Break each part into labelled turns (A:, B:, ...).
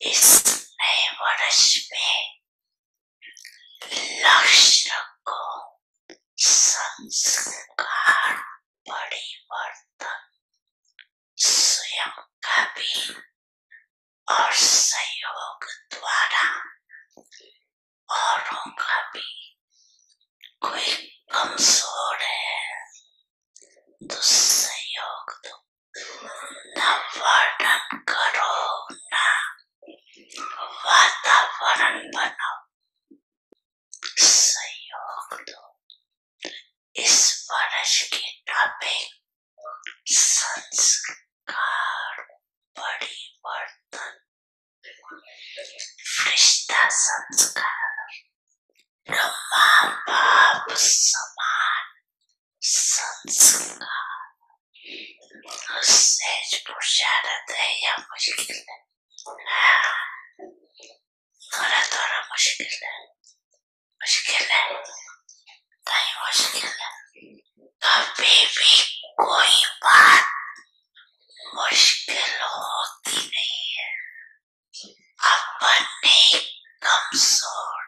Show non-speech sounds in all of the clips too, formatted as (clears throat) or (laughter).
A: इस नए वर्ष में लक्ष्य को संस्कार, परिवर्तन, स्वयं का भी और सहयोग द्वारा औरों का भी कोई कमज़ोर है। तो सहयोग Prestação Kamama Samar Sanskar Sete puxada daí a mochila Agora adoro a mochila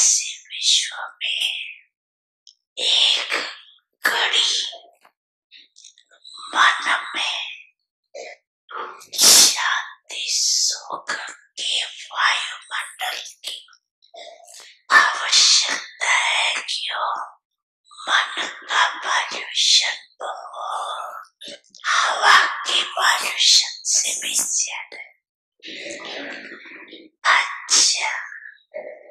A: ऐसे विश्व में एक कड़ी मन में शांति सुख के वायुमंडल की आवश्यकता है क्यों मन का पॉल्यूशन बहुत हवा के पॉल्यूशन से भी ज़्यादा अच्छा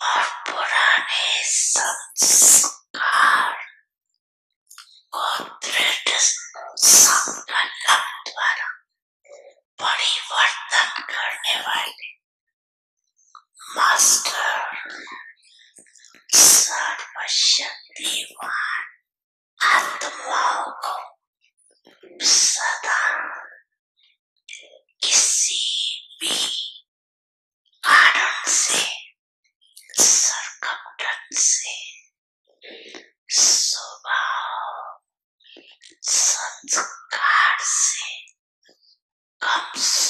A: और पुराने संस्कार को दृढ़ संकल्प द्वारा परिवर्तन करने वाले मास्टर सर्वशक्तिवान आत्माओं को संस्कार से कमजोर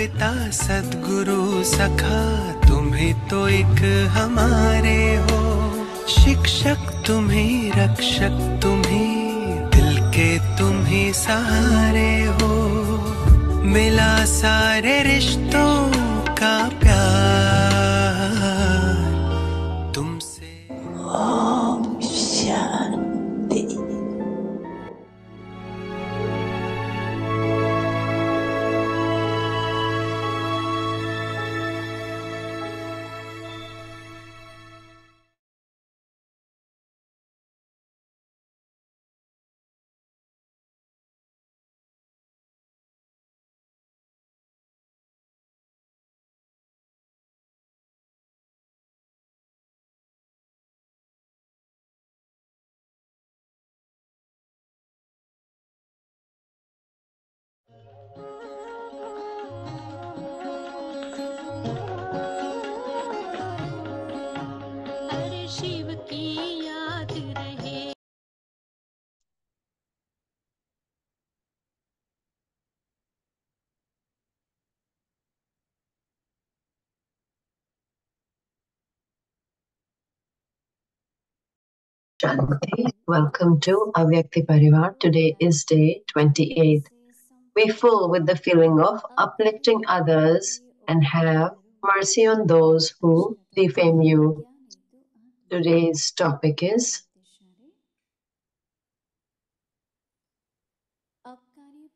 B: पिता सदगुरु सखा, तुम्हें तो एक हमारे हो। शिक्षक तुम्हें, रक्षक तुम्हें, दिल के तुम्हें सहारे हो। मिला सारे रिश्तों का प्यार
C: Shanti. Welcome to Avyakti Parivar. Today is day 28. Be full with the feeling of uplifting others and have mercy on those who defame you. Today's topic is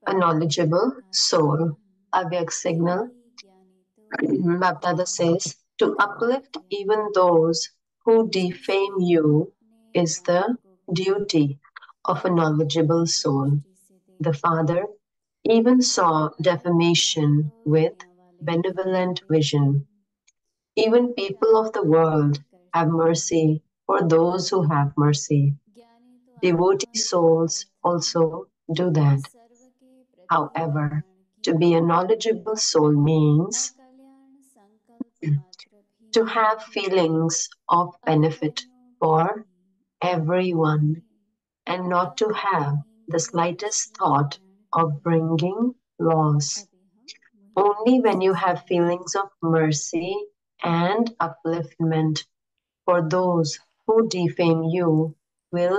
C: a knowledgeable soul. Avyak signal. Bapdada says, to uplift even those who defame you is the duty of a knowledgeable soul. The Father even saw defamation with benevolent vision. Even people of the world have mercy for those who have mercy. Devotee souls also do that. However, to be a knowledgeable soul means (clears throat) to have feelings of benefit for everyone and not to have the slightest thought of bringing loss. Only when you have feelings of mercy and upliftment for those who defame you will